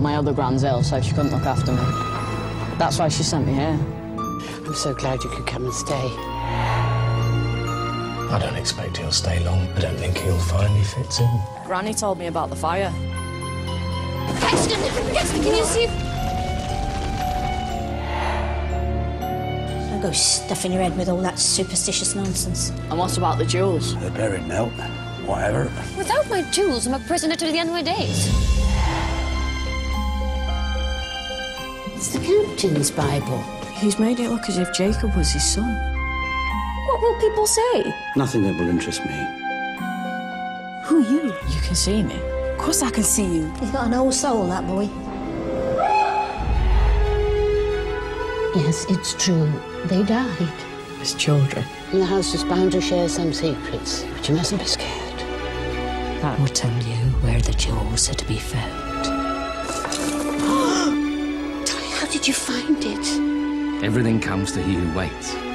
My other grand's ill, so she couldn't look after me. That's why she sent me here. I'm so glad you could come and stay. I don't expect he'll stay long. I don't think he'll finally fit in. Granny told me about the fire. Paxton! Paxton, can you see? Don't go stuffing your head with all that superstitious nonsense. And what about the jewels? They're buried now. Whatever. Without my jewels, I'm a prisoner to the end of my days. It's the captain's Bible. He's made it look as if Jacob was his son. What will people say? Nothing that will interest me. Who are you? You can see me. Of course I can see you. He's got an old soul, that boy. Yes, it's true. They died. As children. And the house is bound to share some secrets, but you mustn't be scared. That will tell you where the jewels are to be found. Did you find it? Everything comes to he who waits.